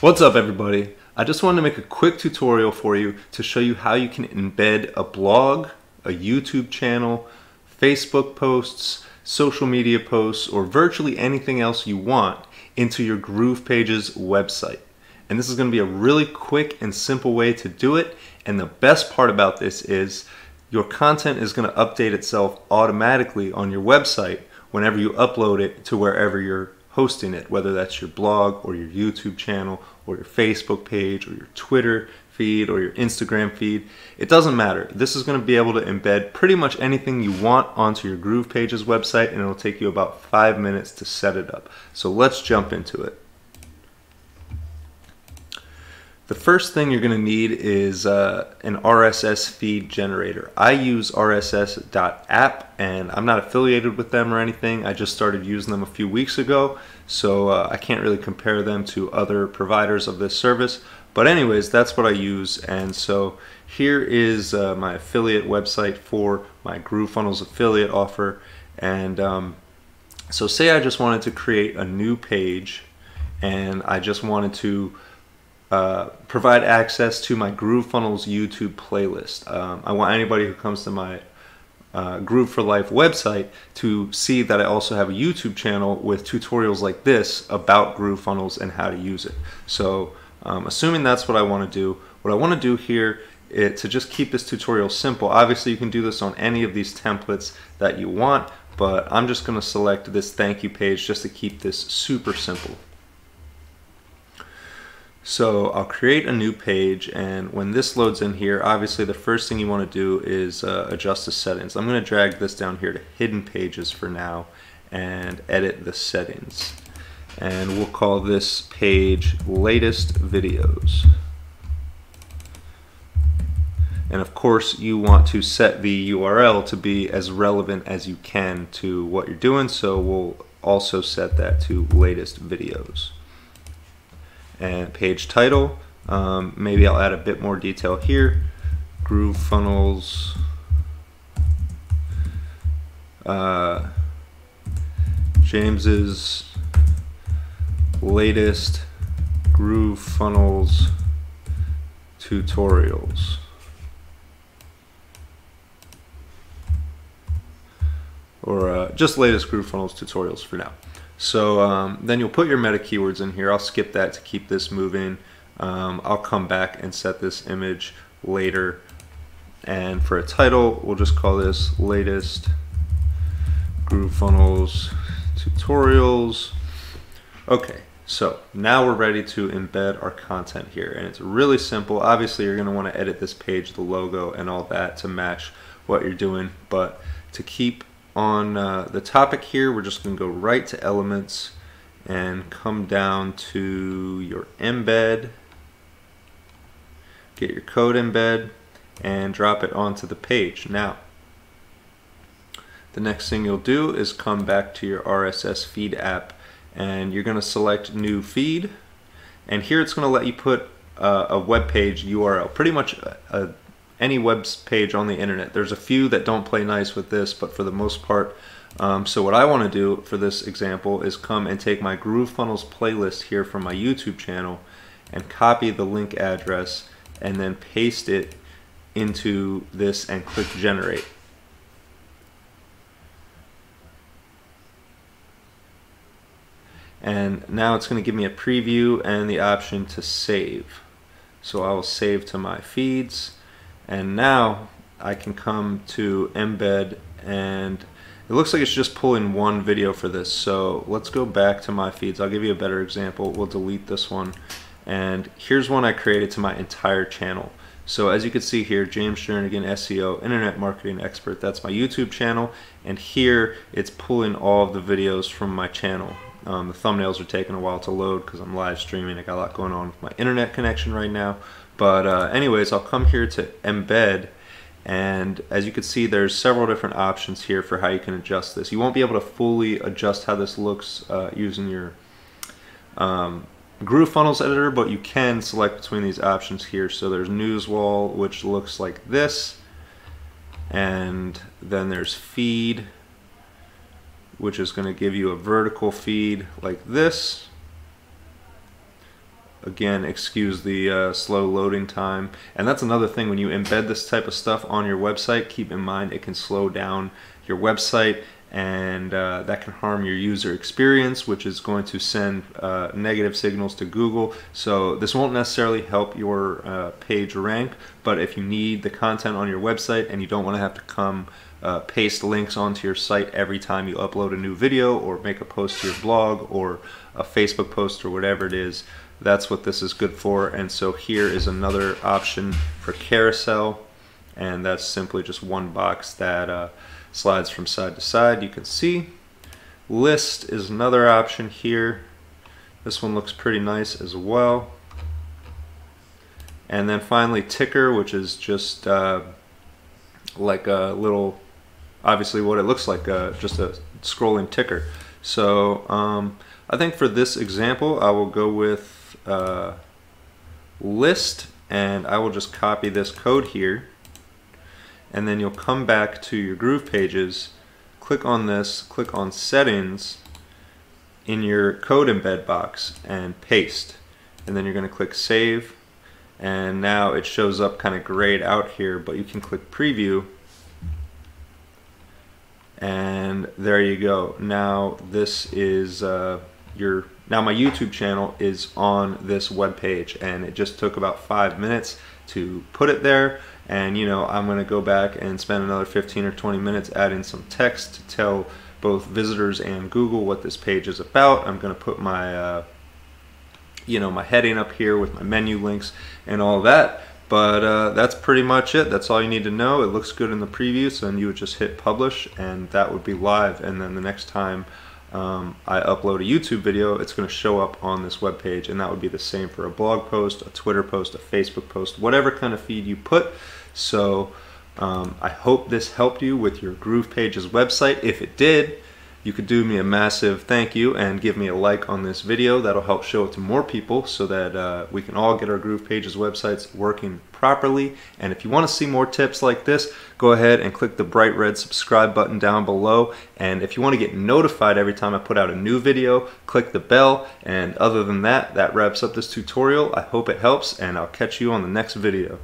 What's up everybody? I just wanted to make a quick tutorial for you to show you how you can embed a blog, a YouTube channel, Facebook posts, social media posts, or virtually anything else you want into your GroovePages website. And this is going to be a really quick and simple way to do it. And the best part about this is your content is going to update itself automatically on your website whenever you upload it to wherever you're hosting it, whether that's your blog or your YouTube channel or your Facebook page or your Twitter feed or your Instagram feed. It doesn't matter. This is going to be able to embed pretty much anything you want onto your GroovePages website and it'll take you about five minutes to set it up. So let's jump into it. The first thing you're going to need is uh, an RSS feed generator. I use RSS.app and I'm not affiliated with them or anything. I just started using them a few weeks ago, so uh, I can't really compare them to other providers of this service. But anyways, that's what I use. And so here is uh, my affiliate website for my GrooveFunnels affiliate offer. And um, so say I just wanted to create a new page and I just wanted to uh, provide access to my GrooveFunnels YouTube playlist. Um, I want anybody who comes to my uh, Groove for Life website to see that I also have a YouTube channel with tutorials like this about GrooveFunnels and how to use it. So um, assuming that's what I want to do, what I want to do here is to just keep this tutorial simple. Obviously you can do this on any of these templates that you want, but I'm just going to select this thank you page just to keep this super simple. So I'll create a new page and when this loads in here, obviously the first thing you want to do is uh, adjust the settings. I'm going to drag this down here to hidden pages for now and edit the settings. And we'll call this page latest videos. And of course you want to set the URL to be as relevant as you can to what you're doing. So we'll also set that to latest videos and page title. Um, maybe I'll add a bit more detail here. GrooveFunnels. Uh, James's latest GrooveFunnels tutorials. Or uh, just latest GrooveFunnels tutorials for now. So um, then you'll put your meta keywords in here. I'll skip that to keep this moving. Um, I'll come back and set this image later. And for a title, we'll just call this latest GrooveFunnels tutorials. Okay, so now we're ready to embed our content here. And it's really simple. Obviously, you're going to want to edit this page, the logo, and all that to match what you're doing. But to keep on uh, the topic here, we're just going to go right to elements and come down to your embed, get your code embed, and drop it onto the page. Now, the next thing you'll do is come back to your RSS feed app and you're going to select new feed and here it's going to let you put uh, a web page URL, pretty much a, a any web page on the internet. There's a few that don't play nice with this, but for the most part, um, so what I want to do for this example is come and take my GrooveFunnels playlist here from my YouTube channel and copy the link address and then paste it into this and click generate. And now it's going to give me a preview and the option to save. So I will save to my feeds and now I can come to embed and it looks like it's just pulling one video for this. So let's go back to my feeds. I'll give you a better example. We'll delete this one. And here's one I created to my entire channel. So as you can see here, James Jernigan, SEO, Internet Marketing Expert, that's my YouTube channel. And here it's pulling all of the videos from my channel. Um, the thumbnails are taking a while to load because I'm live streaming. I got a lot going on with my internet connection right now. But uh, anyways, I'll come here to embed and as you can see there's several different options here for how you can adjust this. You won't be able to fully adjust how this looks uh, using your um, GrooveFunnels editor but you can select between these options here. So there's Newswall which looks like this and then there's feed which is going to give you a vertical feed like this Again, excuse the uh, slow loading time. And that's another thing when you embed this type of stuff on your website, keep in mind it can slow down your website and uh, that can harm your user experience, which is going to send uh, negative signals to Google. So this won't necessarily help your uh, page rank, but if you need the content on your website and you don't want to have to come uh, paste links onto your site every time you upload a new video or make a post to your blog or a Facebook post or whatever it is, that's what this is good for. And so here is another option for carousel, and that's simply just one box that uh, slides from side to side. You can see list is another option here. This one looks pretty nice as well. And then finally ticker, which is just uh, like a little, obviously what it looks like, uh, just a scrolling ticker. So um, I think for this example, I will go with uh, list and I will just copy this code here and then you'll come back to your groove pages click on this click on settings in your code embed box and paste. And then you're going to click save and now it shows up kind of grayed out here but you can click preview. And there you go. Now this is uh, your now my YouTube channel is on this web page and it just took about five minutes to put it there and you know I'm gonna go back and spend another 15 or 20 minutes adding some text to tell both visitors and Google what this page is about. I'm gonna put my uh, you know my heading up here with my menu links and all that but uh, that's pretty much it. That's all you need to know. It looks good in the preview, so then you would just hit publish, and that would be live. And then the next time um, I upload a YouTube video, it's going to show up on this web page, and that would be the same for a blog post, a Twitter post, a Facebook post, whatever kind of feed you put. So um, I hope this helped you with your Groove Pages website. If it did, you could do me a massive thank you and give me a like on this video. That'll help show it to more people so that uh, we can all get our Groove Pages websites working properly. And if you want to see more tips like this, go ahead and click the bright red subscribe button down below. And if you want to get notified every time I put out a new video, click the bell. And other than that, that wraps up this tutorial. I hope it helps and I'll catch you on the next video.